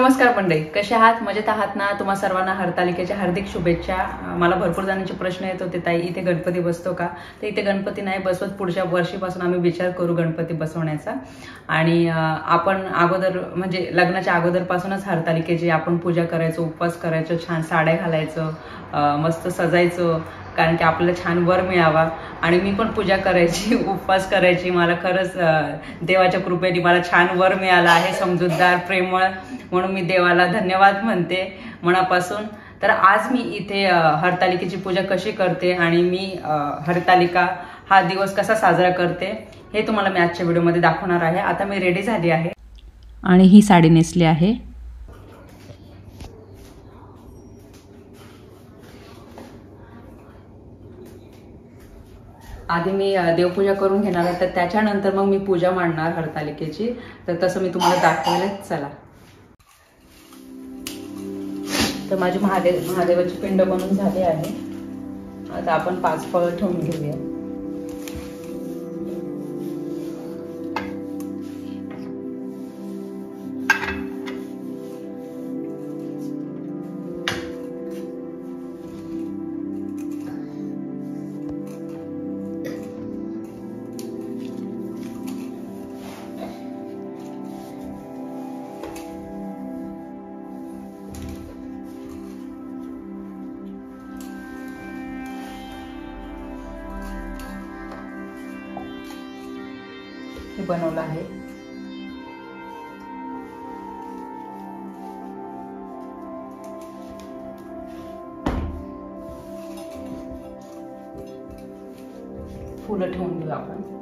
नमस्कार मंडळी कसे आहात? मजेत आहात ना? तुम्हा सर्वांना हरतालिकेच्या हार्दिक शुभेच्छा. मला भरपूर जणांचे प्रश्न येत होते ताई इथे गणपती बसतो का? तर इथे गणपती नाही बसवत. पुढच्या वर्षीपासून आम्ही विचार करू गणपती बसवण्याचा. आणि आपण अगोदर म्हणजे लग्नाच्या अगोदरपासूनच हरतालिकेची आपण पूजा करायचो उपवास करायचो छान साड्या घालायचो मस्त सजायचं. कारण की आपल्याला छान वर मिळावा. आणि मी पण पूजा करायची उपवास करायची. मला खरंच देवाच्या कृपेने मला छान वर मिळालं आहे समजूतदार प्रेमळ. म्हणून मी देवाला धन्यवाद म्हणते मनापासून. तर आज मी इथे हरतालिकेची पूजा कशी करते आणि मी हरतालिका हा दिवस कसा साजरा करते हे तुम्हाला मी आजच्या व्हिडिओमध्ये दाखवणार आहे. आता मी रेडी झाली आहे. आणि ही साडी नेसली आहे. आधी मी देवपूजा करून घेणार आहे तर त्याच्यानंतर मग मी पूजा मांडणार हरतालिकेची. तर तसं मी तुम्हाला दाखवायला चला. तर माझी महादेव महादेवाची पिंड बनून झाली आहे. आता आपण पाच फळ ठेवून घेऊया. हे बनवलं आहे. फुलं ठेवून घेऊ आपण.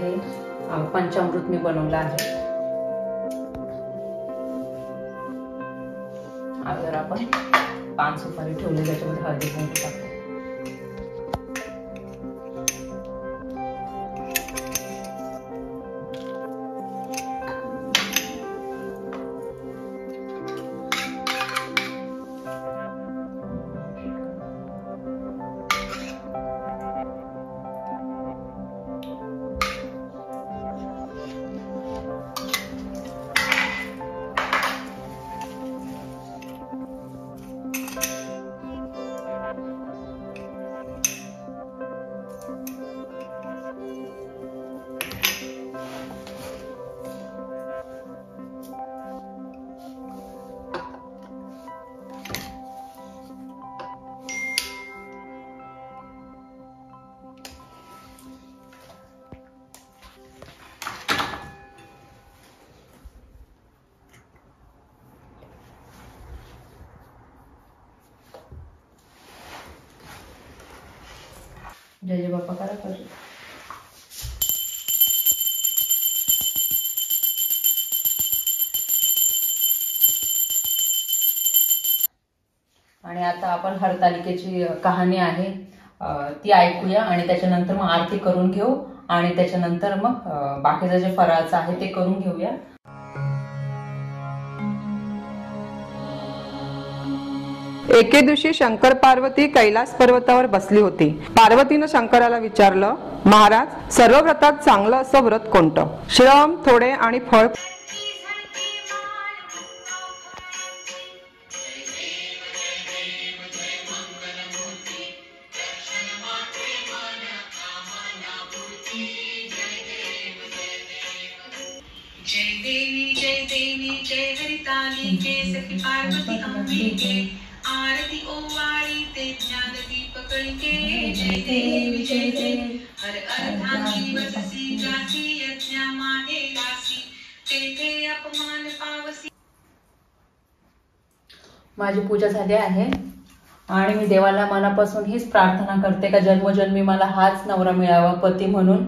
हे पंचामृत मी बनवलं आहे. अगर आपण पान सुपारी ठेवले त्याच्यामध्ये हळदी कुंकू टाकतो म्हणजे जय जय करा कर. आणि आता आपण हरतालिकेची कहाणी आहे. ती ऐकूया आणि त्याच्यानंतर मग आरती करून घेऊ आणि त्याच्यानंतर मग अं, बाकीचं जे फराळाचं आहे ते करून घेऊया. एके दिवशी शंकर पार्वती कैलास पर्वतावर बसली होती. पार्वतीनं शंकराला विचारलं महाराज सर्व व्रतात चांगलं असं व्रत कोणतं? श्रम थोडे आणि फळ जय देवी जय देवी जय हरितालिके सखी पार्वती अम्बिके आरती ओवाळी ते ज्ञान दीप कळिके जय देवी जय देवी। हर अर्धांगी वससी जासी यज्ञा माहे दासी। तेथे अपमान पावसी। माझी पूजा झाली आहे आणि मी देवाला मनापासून हीच प्रार्थना करते का जन्मोजन्मी मला हाच नवरा मिळावा पती म्हणून.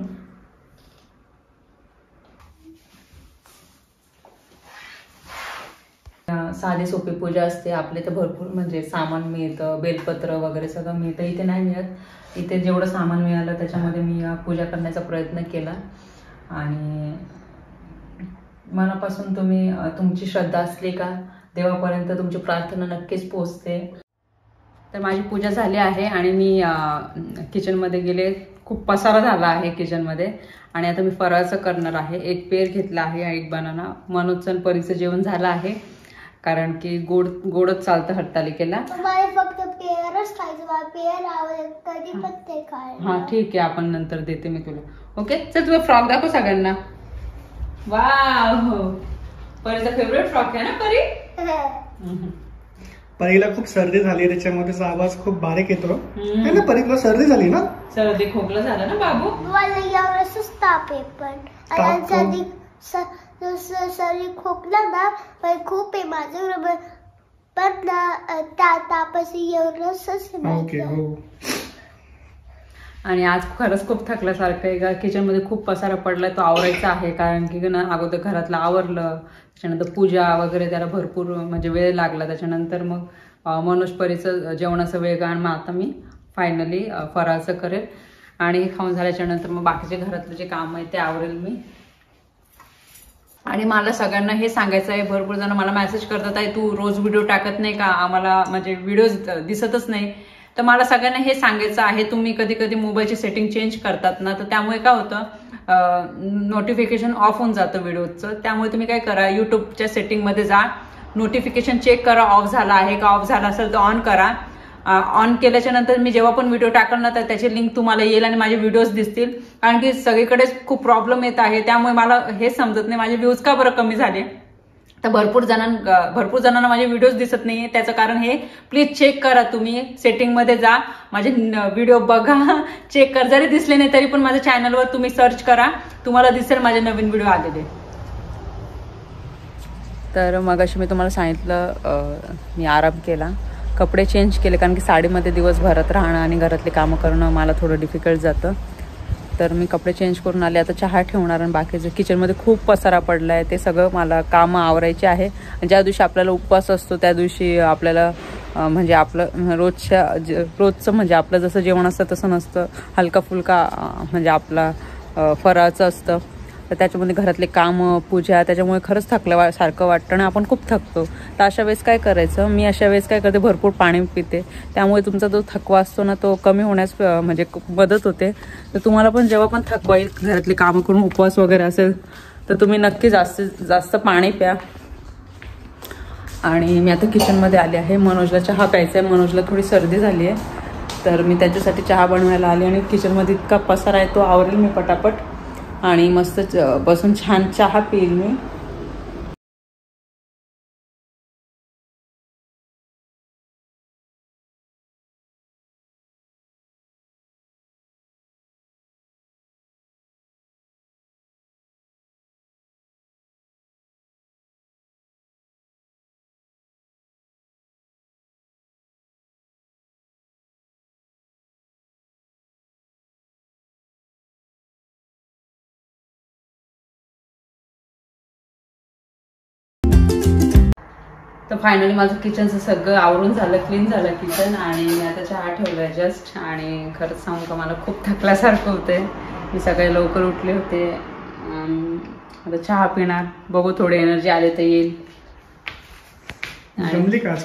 साधी सोपी पूजा असते. आपल्या इथे भरपूर म्हणजे सामान मिळतं बेलपत्र वगैरे सगळं मिळतं. इथे नाही मिळत. इथे जेवढं सामान मिळालं त्याच्यामध्ये मी पूजा करण्याचा प्रयत्न केला. आणि मनापासून तुम्ही तुमची श्रद्धा असली का देवापर्यंत तुमची प्रार्थना नक्कीच पोचते तर माझी पूजा झाली आहे आणि मी किचनमध्ये गेले. खूप पसारा झाला आहे किचनमध्ये. आणि आता मी फराळाचं करणार आहे. एक पेर घेतला आहे एक बनाना. मनोजचं परीचं जेवण झालं आहे. कारण की गोड गोडच चालतं हरतालिकेला तुम्हाला फक्त पेअरच खायचं मला पेअर आवडेल कधी पण ते खायला. हा ठीक आहे आपण नंतर देते मी तुला. ओके? चल तुझा फ्रॉक दाखव सगळ्यांना. वाव! परीचा फेवरेट फ्रॉक आहे ना परी. परीला खूप सर्दी झाली त्याच्यामुळे त्याचा आवाज खूप बारीक येतो. है ना परी तुला सर्दी झाली ना? सर्दी खोकला झाला ना बाबू? मला ताप आहे पण सर्दी सर्दी खोकला ना पण खूप आहे माझं बरोबर. पण ना अं, त्या तापाचं एवढंच ओके. हो. आणि आज खरंच खूप थकल्यासारखं आहे का किचनमध्ये खूप पसारा पडलाय तो आवरायचा आहे. कारण की ना अगोदर घरातलं आवरलं त्याच्यानंतर पूजा वगैरे त्याला भरपूर म्हणजे वेळ लागला. त्याच्यानंतर मग मनोज परीचं जेवणाचं वेळ आणि मग आता मी फायनली फराळचं करेल. आणि हे खाऊन झाल्याच्यानंतर मग बाकीचे घरातले जे काम आहे ते आवरेल मी. आणि मला सगळ्यांना हे सांगायचं आहे भरपूर जण मला मेसेज करतात आहे तू रोज व्हिडिओ टाकत नाही का? आम्हाला म्हणजे व्हिडिओ दिसतच नाही. तर मला सगळ्यांना हे सांगायचं आहे तुम्ही कधी कधी मोबाईलची सेटिंग चेंज करतात ना? तर त्यामुळे काय होतं नोटिफिकेशन ऑफ होऊन जातं व्हिडिओचं त्यामुळे तुम्ही काय करा युट्यूबच्या सेटिंगमध्ये जा. नोटिफिकेशन चेक करा ऑफ झाला आहे का? ऑफ झाला असेल तर ऑन करा. ऑन केल्याच्यानंतर मी जेव्हा पण व्हिडिओ टाकल ना तर त्याची लिंक तुम्हाला येईल आणि माझे व्हिडिओज दिसतील. कारण की सगळीकडेच खूप प्रॉब्लेम येत आहे. त्यामुळे मला हे समजत नाही. माझे व्ह्यूज का बरं कमी झाले? तर भरपूर जणांना भरपूर जणांना माझे व्हिडिओज दिसत नाही त्याचं कारण हे प्लीज चेक करा तुम्ही. सेटिंगमध्ये जा. माझे व्हिडिओ बघा. चेक कर. जरी दिसले नाही तरी पण माझ्या चॅनलवर तुम्ही सर्च करा. तुम्हाला दिसेल माझे नवीन व्हिडिओ आलेले. तर मग अशी मी तुम्हाला सांगितलं मी आराम केला. कपडे चेंज केले कारण की साडीमध्ये दिवस भरत राहणं आणि घरातली कामं करणं मला थोडं डिफिकल्ट जातं. तर मी कपडे चेंज करून आले. आता चहा ठेवणार आणि बाकीचं किचनमध्ये खूप पसारा पडला आहे ते सगळं मला कामं आवरायचे आहे. ज्या दिवशी आपल्याला उपवास असतो त्या दिवशी आपल्याला म्हणजे आपलं रोजच्या रोजचं म्हणजे आपलं जसं जेवण असतं तसं नसतं. हलका फुलका म्हणजे आपला फराचं असतं. तर त्याच्यामध्ये घरातले कामं पूजा त्याच्यामुळे खरंच थकलं वा सारखं वाटतं आणि आपण खूप थकतो. तर अशा वेळेस काय करायचं? मी अशा वेळेस काय करते? भरपूर पाणी पिते. त्यामुळे तुमचा जो थकवा असतो ना तो कमी होण्यास म्हणजे खूप मदत होते. तर तुम्हाला पण जेव्हा पण थकवा येईल घरातले कामं करून उपवास वगैरे असेल तर तुम्ही नक्की जास्तीत जास्त पाणी प्या. आणि मी आता किचनमध्ये आले आहे. मनोजला चहा प्यायचा आहे. मनोजला थोडी सर्दी झाली आहे तर मी त्याच्यासाठी चहा बनवायला आली आणि किचनमध्ये इतका पसार आहे तो आवरेल मी पटापट. आणि मस्त च- बसून छान चहा पिईल मी. तर फायनली माझं किचनचं सगळं आवरून झालं क्लीन झालं किचन आणि मी आता चहा ठेवलाय जस्ट आणि खरंच सांगू का मला खूप थकल्यासारखं होते मी सकाळी लवकर उठले होते. आता चहा पिणार. बघू थोडी एनर्जी आले तर येईल.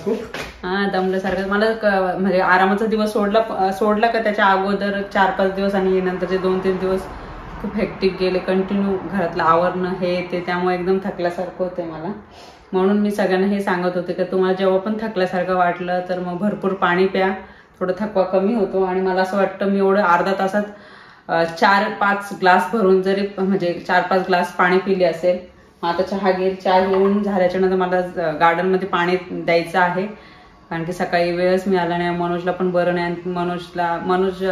खूप? हा दमल्यासारखं. मला म्हणजे आरामाचा दिवस सोडला सोडला का त्याच्या अगोदर चार पाच दिवस आणि नंतरचे दोन तीन दिवस खूप हेक्टिक गेले. कंटिन्यू घरातलं आवरणं हे ते त्यामुळे एकदम थकल्यासारखं होतंय मला. म्हणून मी सगळ्यांना हे सांगत होते की तुम्हाला जेव्हा पण थकल्यासारखं वाटलं तर मग भरपूर पाणी प्या. थोडं थकवा कमी होतो आणि मला असं वाटतं मी एवढं अर्धा तासात चार पाच ग्लास भरून जरी म्हणजे चार पाच ग्लास पाणी पिले असेल मग आता चहा घेईल. चहा घेऊन झाल्याच्यानंतर मला गार्डनमध्ये पाणी द्यायचं आहे. कारण की सकाळी वेळच मिळाला नाही. मनोजला पण बरं नाही. मनोजला मनोज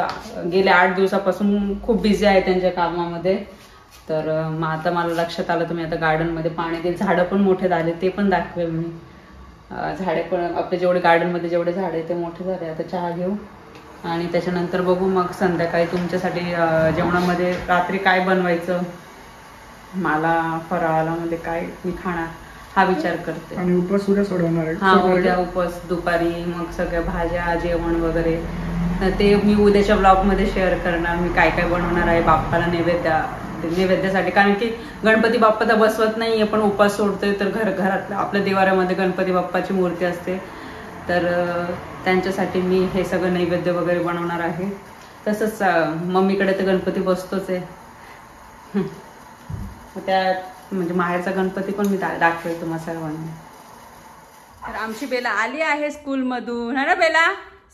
गेल्या आठ दिवसापासून खूप बिझी आहे त्यांच्या कामामध्ये. तर मग आता मला लक्षात आलं तुम्ही आता गार्डनमध्ये पाणी देईल झाडं पण मोठे झाले ते पण दाखवेल मी. झाडे पण आपले जेवढे गार्डनमध्ये जेवढे झाडे ते मोठे झाले. आता चहा घेऊ. आणि त्याच्यानंतर बघू मग संध्याकाळी तुमच्यासाठी जेवणामध्ये रात्री काय बनवायचं. मला फराळाला मध्ये काय मी खाणार हा विचार करते. आणि उपवास उद्या सोडवणार हा उद्या. उपवास दुपारी मग सगळ्या भाज्या जेवण वगैरे. ते मी उद्याच्या ब्लॉगमध्ये शेअर करणार. मी काय काय बनवणार आहे बाप्पाला नैवेद्य नैवेद्यासाठी कारण की गणपती बाप्पा तर बसवत नाहीये पण उपास सोडतोय तर घर घरात आपल्या देवाऱ्यामध्ये गणपती बाप्पाची मूर्ती असते. तर त्यांच्यासाठी मी हे सगळं नैवेद्य वगैरे बनवणार आहे. तसंच मम्मीकडे तर गणपती बसतोच आहे. त्या म्हणजे माहेरचा गणपती पण मी दाखवेल तुम्हा सर्वांना. तर आमची बेला आली आहे स्कूलमधून. है ना बेला?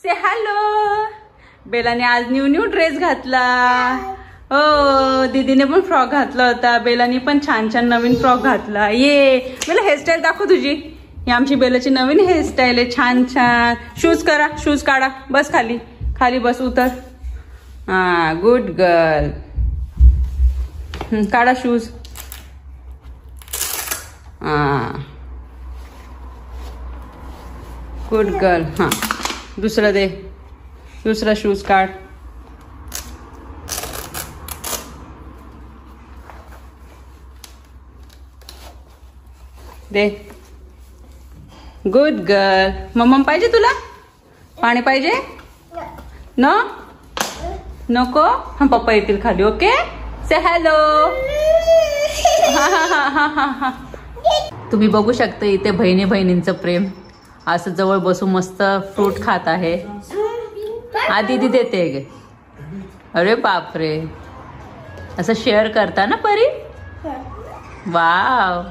से हॅलो बेलाने आज न्यू न्यू ड्रेस घातला. हो दीदीने पण फ्रॉक घातला होता बेलाने पण छान छान नवीन फ्रॉक घातला. ये बेला हेअरस्टाईल दाखव तुझी. ही आमची बेलाची नवीन हेअरस्टाईल आहे छान छान. शूज करा शूज काढा. बस खाली. खाली बस उतर. हा गुड गर्ल काढा शूज हा. गुड गर्ल हां. दुसरं दे. दुसरा शूज काढ. दे. गुड गर्ल मम्मा पाहिजे तुला? पाणी पाहिजे? न. नको? हा पप्पा येतील खाली ओके? से हॅलो हा हा हा हा हा हा तुम्ही बघू शकता इथे बहिणी बहिणींचं प्रेम. असं जवळ बसून मस्त फ्रूट खात आहे. आधी ती देते गे. अरे बापरे. असं शेअर करता ना परी? वाव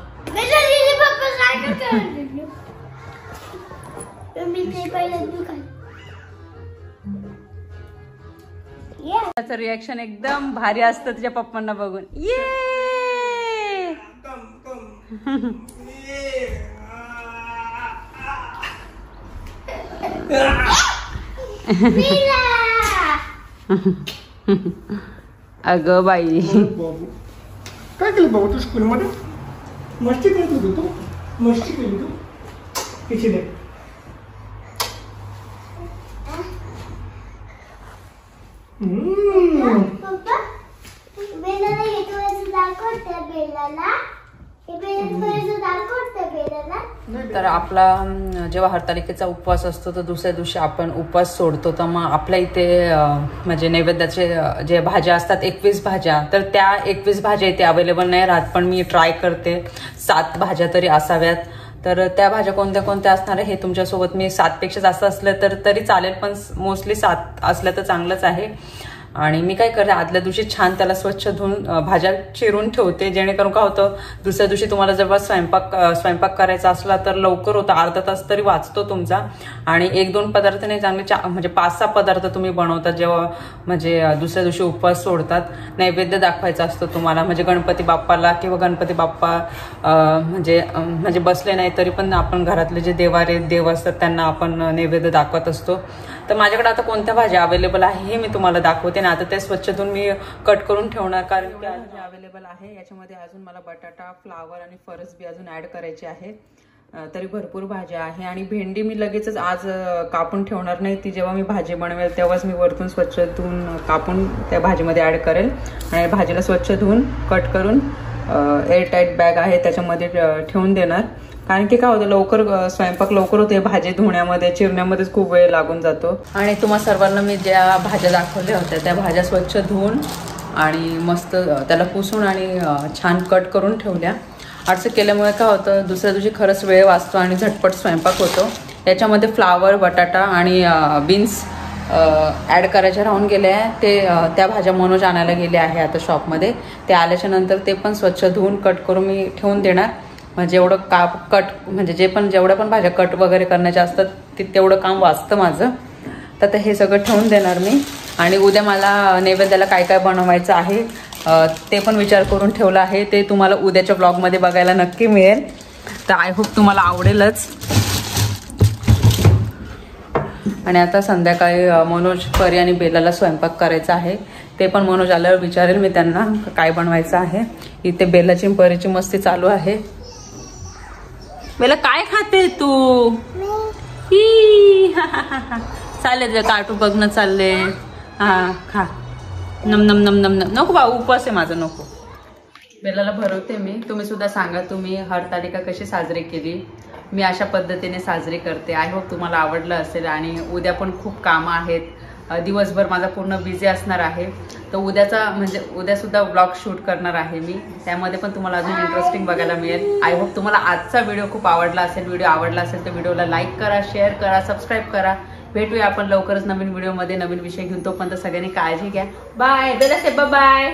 त्याचं रिॲक्शन एकदम भारी असतं तुझ्या पप्पांना बघून. ये अगं बाई. काय केलं बाबा? तू स्कूलमध्ये मस्ती करत होतो तू? मस्ती केली तू? किती. पप्पा बेलाला हे थोडंसं दाखवते बेलाला हे बेला बेलाला तर आपला जेव्हा हरतालिकेचा उपवास असतो तर दुसऱ्या दिवशी आपण उपवास सोडतो. तर मग आपल्या इथे म्हणजे नैवेद्याचे जे भाज्या असतात एकवीस भाज्या तर त्या एकवीस भाज्या इथे अवेलेबल नाही. राहत पण मी ट्राय करते. सात भाज्या तरी असाव्यात. तर त्या भाज्या कोणत्या कोणत्या असणार आहे हे तुमच्यासोबत मी सातपेक्षा जास्त असलं तर तरी चालेल पण मोस्टली सात असल्या तर चांगलंच आहे. आणि मी काय करते आदल्या दिवशी छान त्याला स्वच्छ धुवून भाज्या चिरून ठेवते जेणेकरून काय होतं दुसऱ्या दिवशी तुम्हाला जेव्हा स्वयंपाक स्वयंपाक करायचा असला तर लवकर होतं अर्धा तास तरी वाचतो तुमचा. आणि एक दोन पदार्थ नाही चांगले चा म्हणजे पाच सहा पदार्थ तुम्ही बनवतात जेव्हा म्हणजे दुसऱ्या दिवशी उपवास सोडतात नैवेद्य दाखवायचा असतो तुम्हाला. म्हणजे गणपती बाप्पाला किंवा गणपती बाप्पा म्हणजे म्हणजे बसले नाही तरी पण आपण घरातले जे देवारे देव असतात त्यांना आपण नैवेद्य दाखवत असतो. तर माझ्याकडे आता कोणत्या भाज्या अवेलेबल आहे हे मी तुम्हाला दाखवते. ना आता ते स्वच्छ धुवून मी कट करून ठेवणार कारण की अवेलेबल आहे. याच्यामध्ये अजून मला बटाटा फ्लावर आणि फरस बी अजून ऍड करायचे आहे तरी भरपूर भाज्या आहे. आणि भेंडी मी लगेचच आज कापून ठेवणार नाही. ती जेव्हा मी भाजी बनवेल तेव्हाच मी वरतून स्वच्छ धुवून कापून त्या भाजीमध्ये ऍड करेल. आणि भाजीला स्वच्छ धुवून कट करून एअर टाईट बॅग आहे त्याच्यामध्ये ठेवून देणार. कारण की काय होतं लवकर स्वयंपाक लवकर होते भाजी धुण्यामध्ये चिरण्यामध्येच खूप वेळ लागून जातो. आणि तुम्हा सर्वांना मी ज्या भाज्या दाखवल्या होत्या त्या भाज्या स्वच्छ धुवून आणि मस्त त्याला पुसून आणि छान कट करून ठेवल्या. असं केल्यामुळे काय होतं दुसऱ्या दिवशी खरंच वेळ वाचतो आणि झटपट स्वयंपाक होतो. याच्यामध्ये फ्लावर बटाटा आणि बीन्स ॲड करायच्या राहून गेल्या. आहे ते त्या भाज्या मनोज आणायला गेले आहे आता शॉपमध्ये. ते आल्याच्यानंतर ते पण स्वच्छ धुवून कट करून मी ठेवून देणार. म्हणजे जेवढं काप कट म्हणजे जे पण जेवढ्या पण भाज्या कट वगैरे करण्याच्या असतात ते तेवढं काम वाचतं माझं. तर ते हे सगळं ठेवून देणार मी. आणि उद्या मला नैवेद्याला काय काय बनवायचं आहे ते पण विचार करून ठेवलं आहे. ते तुम्हाला उद्याच्या ब्लॉगमध्ये बघायला नक्की मिळेल. तर आय होप तुम्हाला आवडेलच. आणि आता संध्याकाळी मनोज परी आणि बेलाला स्वयंपाक करायचा आहे. ते पण मनोज आल्यावर विचारेल मी त्यांना काय बनवायचं आहे. इथे बेलाची परीची मस्ती चालू आहे. बेला काय खाते तू. चालेल जे कार्टून बघणं चालले. हा खा. नम नम नम नम नम. नको बा उपवास आहे माझा नको. बेलाला भरवते मी. तुम्ही सुद्धा सांगा तुम्ही हरतालिका कशी साजरी केली? मी अशा पद्धतीने साजरी करते. आय होप तुम्हाला आवडलं असेल आणि उद्या पण खूप कामं आहेत. दिवसभर माझा पूर्ण बिझी असणार आहे. तर उद्याचा म्हणजे उद्या सुद्धा ब्लॉग शूट करणार आहे मी. त्यामध्ये पण तुम्हाला अजून इंटरेस्टिंग बघायला मिळेल. आय होप तुम्हाला आजचा व्हिडिओ खूप आवडला असेल. व्हिडिओ आवडला असेल तर व्हिडिओला लाईक करा शेअर करा सबस्क्राईब करा. भेटूया आपण लवकरच नवीन व्हिडिओमध्ये नवीन विषय घेऊन तोपर्यंत सगळ्यांनी काळजी घ्या. बाय बेला से बाय